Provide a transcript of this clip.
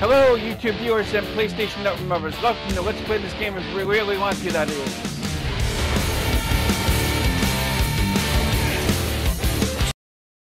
Hello, YouTube viewers and PlayStation Network members. Welcome to Let's Play This Game as we really want to, that is.